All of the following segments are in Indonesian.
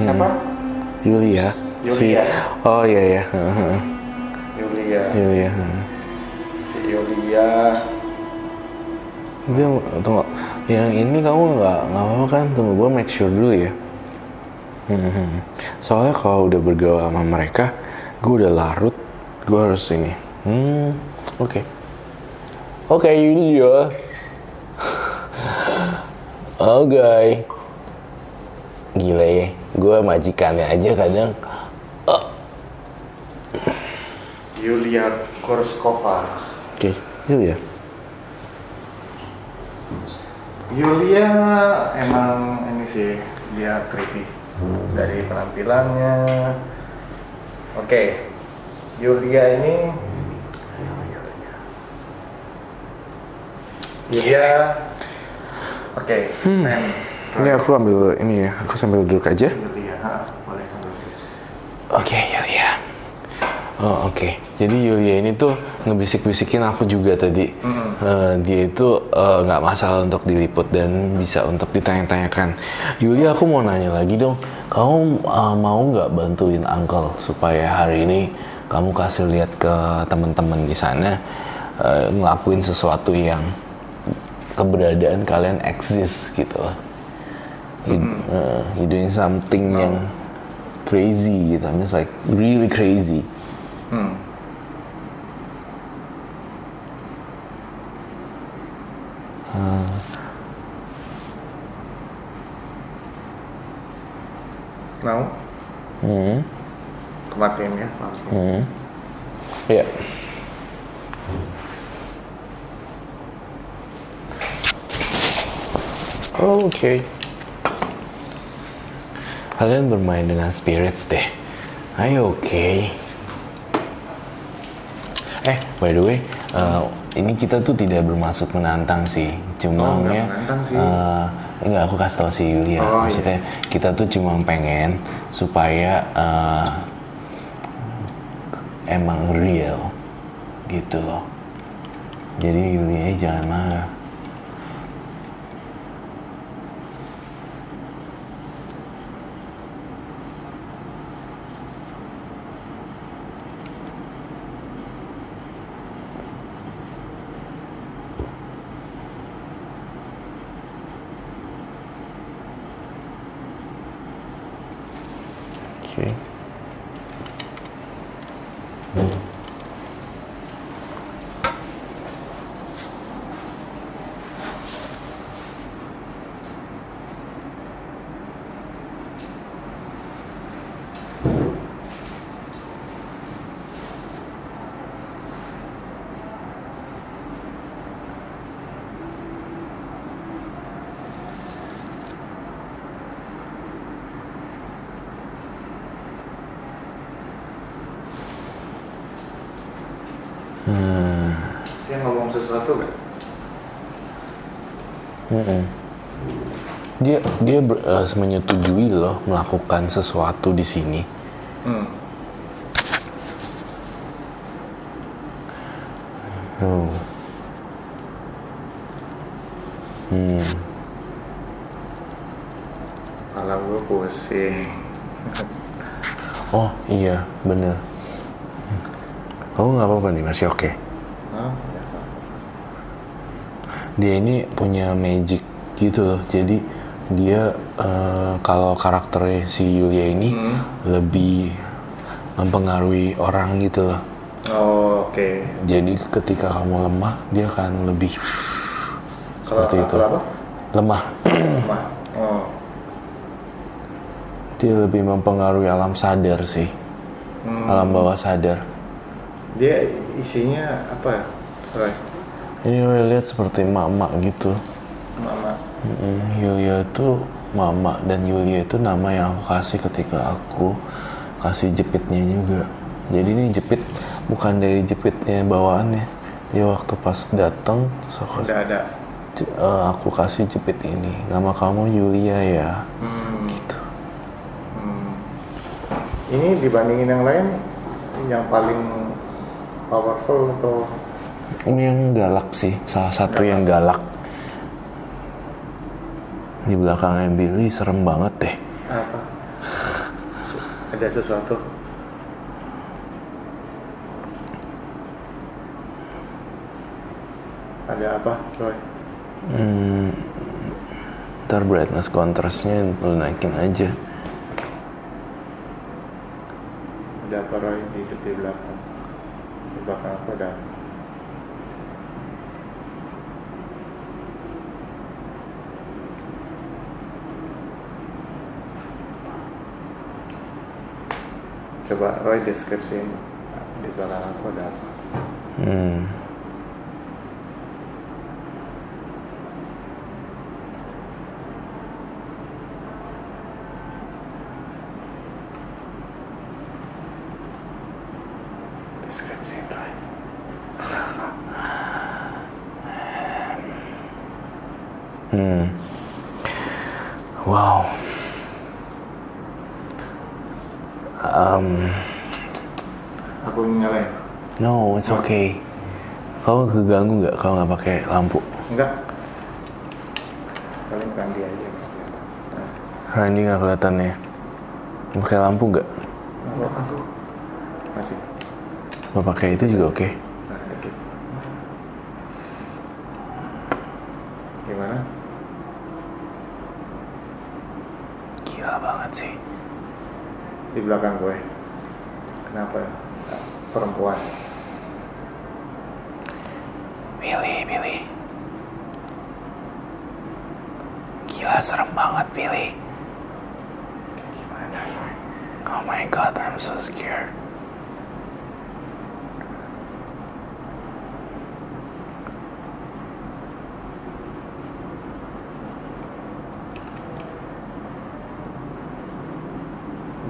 Siapa? Yulia. Si, Yulia. oh iya ya. Yulia. Yulia. Si Yulia. Dia tunggu. Yang ini kamu nggak nggak apa-apa kan? Tunggu gue make sure dulu ya. Hmm. Soalnya kalau udah bergaul sama mereka, gue udah larut, gue harus ini. Hmm, oke. Oke, Yulia. Oke. Gila ya, gue majikannya aja kadang. Yulia Korskova. Oke, Yulia. Yulia emang ini sih dia creepy dari penampilannya. Oke, Yulia ini Yulia. Oke, men. Ini aku ambil ini ya, aku sambil duduk aja. Oke, Yulia. Oh, oke. Jadi Yulia ini tuh ngebisik-bisikin aku juga tadi. Eh, dia itu eh, nggak masalah untuk diliput dan bisa untuk ditanya-tanyakan. Yulia, aku mau nanya lagi dong. Kamu eh, mau nggak bantuin Uncle supaya hari ini kamu kasih lihat ke teman-teman di sana eh, ngelakuin sesuatu yang keberadaan kalian eksis gitu loh. You, uh, you doing something yang crazy gitu. I'm just like really crazy. Hmm. Mau? Hmm. Kemarin ya langsung. Hmm. Iya. Oke. Kalian bermain dengan spirits deh. Ayo oke. Eh, by the way, eh, ini kita tuh tidak bermaksud menantang sih. Cuma Oh, ya, sih. eh, enggak aku kasih tau si Yulia. Oh, Maksudnya kita tuh cuma pengen supaya eh, emang real gitu loh. Jadi Yulia jangan marah. Oke. Sesuatu gak? Mm-mm. Dia dia ber- eh, menyetujui loh melakukan sesuatu di sini. Hmm. Oh. Hmm. Kepala gue pusing. Oh iya bener. Kamu nggak apa-apa nih masih oke. Hah? Biasa. Dia ini punya magic gitu loh. Jadi dia eh, kalau karakternya si Yulia ini lebih mempengaruhi orang gitu loh. Oh, oke. Jadi ketika kamu lemah, dia akan lebih seperti Kalau- itu. apa? Lemah. Lemah. Oh. Dia lebih mempengaruhi alam sadar sih. Alam bawah sadar. Dia isinya apa ya? Ini gue lihat seperti mama gitu. Mama. Mm, Yulia itu mama dan Yulia itu nama yang aku kasih ketika aku kasih jepitnya juga. Jadi ini jepit bukan dari jepitnya bawaannya. Dia waktu pas datang terus aku, ada. "Je- eh, aku kasih jepit ini. Nama kamu Yulia ya. Hmm. Gitu. Hmm. Ini dibandingin yang lain, yang paling powerful atau yang galak sih, salah satu yang galak. Di belakangnya Billy serem banget deh. apa? Ada sesuatu. Ada apa, Roy? Hmm, ntar brightness contrastnya lu naikin aja. Ada apa, Roy? Di, di belakang. Di belakang aku ada apa? Coba Roy deskripsiin di belakang aku ada apa? Hmm. Deskripsiin Roy. Hmm. Wow. Um, Aku nyalain. no, it's okay. Kau keganggu nggak kalau nggak pakai lampu? Enggak. Paling Randi aja. kelihatan. Randy nggak kelihatannya. Pakai lampu nggak? masih. Mau pakai itu juga oke. Nah, dikit. Gimana? Gila banget sih. Di belakang gue. Kenapa? Perempuan. Billy, Billy. Gila serem banget, Billy. Gimana? Oh my god, I'm so scared.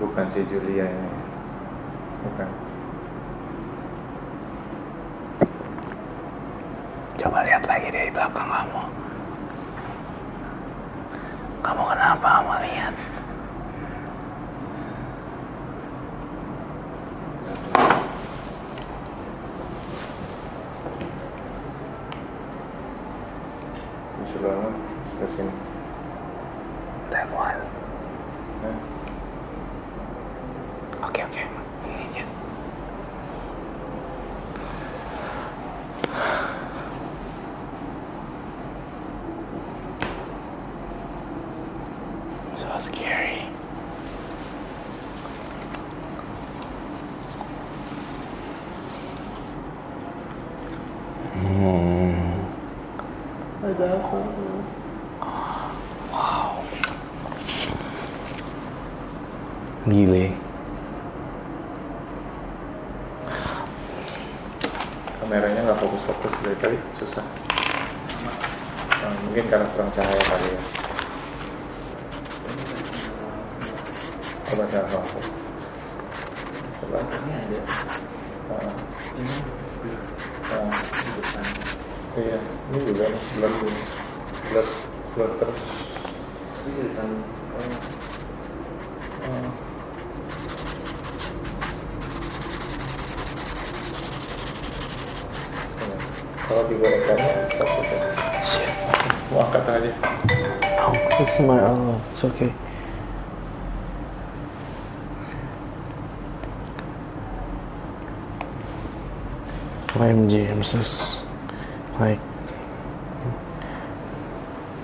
Bukan si Julia ini. Bukan. Coba lihat lagi dari belakang kamu. Kamu kenapa kamu lihat? Sebelah? Sebelah sini. That one. Nah, Oke oke. Ini aja. So scary. Hmm. ada apa? Gile. Kameranya nggak fokus-fokus dari tadi, susah. Nah, mungkin karena kurang cahaya kali ya. Coba saya lampu. Coba. Ini ada Nah, ini nah. Iya, ini juga ini. Blur, blur terus. Ini. Oh, Oh. Iya. Kalau di bonekanya fokus ya. Mau angkat aja. Oh, it's my Allah. It's okay. OMG, I'm just like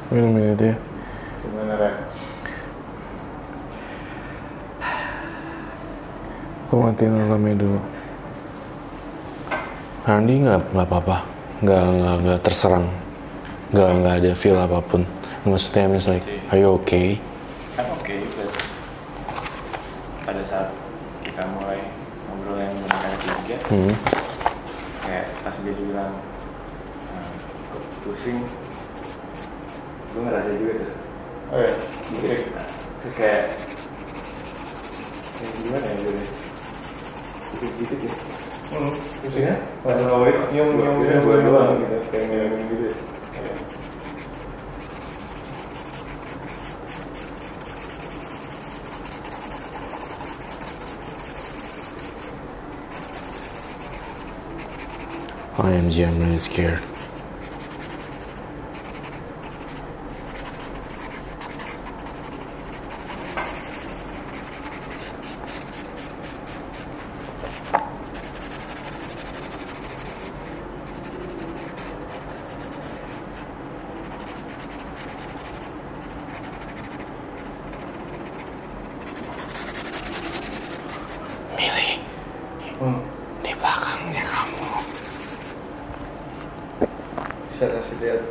Wait a minute ya. Gimana? Aku matiin alarmnya dulu. Randy nggak nggak apa-apa, nggak nggak nggak terserang, nggak nggak ada feel apa pun. Maksudnya, I like, are you okay? Kan oke but pada saat kita mulai ngobrol yang boneka ketiga Hmm. kayak pas dia bilang "Eh, kok pusing gue ngerasa juga tuh. Oh ya pusing Terus kayak kayak gimana ya gue pusing gitu ya? Hmm, pusing ya? Pada ngomongin nyium nyium nyium gue doang gitu kayak nyium gitu Kayak, OMG, I'm really scared.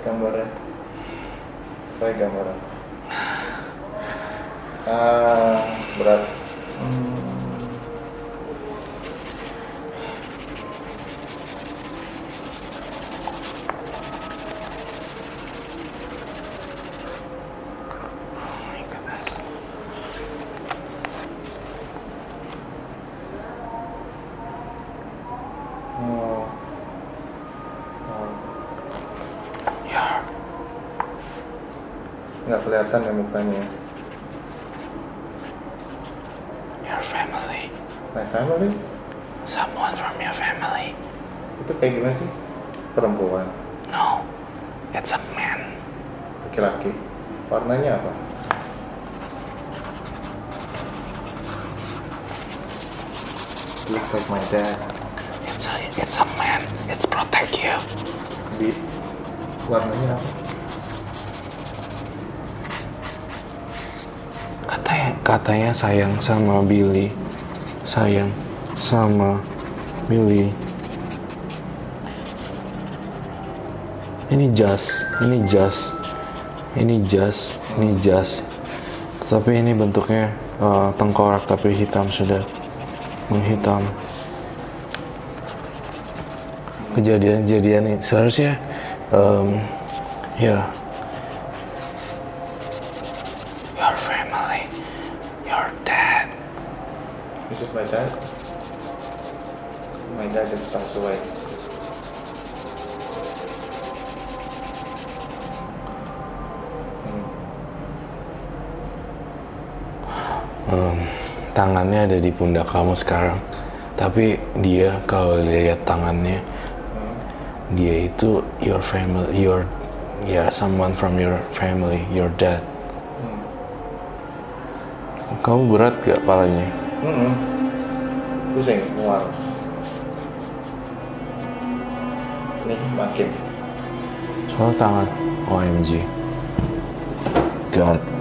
Gambarnya. Kayak gambarnya? Ah berat nggak kelihatan ya mukanya your family. nah family Someone from your family. itu kayak gimana sih perempuan No, it's a man. laki-laki warnanya apa looks like my dad It's a it's a man. It's protect you. di warnanya apa Katanya sayang sama Billy. Sayang sama Billy. Ini jas, ini jas, ini jas, ini jas. Tapi ini bentuknya eh, tengkorak tapi hitam sudah menghitam. Kejadian-kejadian ini seharusnya em, ya your family, your dad. This is my dad. My dad just passed away. Hmm. Em, tangannya ada di pundak kamu sekarang. Tapi dia kalau lihat tangannya, dia itu your family, your ya someone from your family, your dad. Kamu berat gak palanya? Mm-mm. Pusing, mual. Nih, makin. Soal tangan, OMG. God.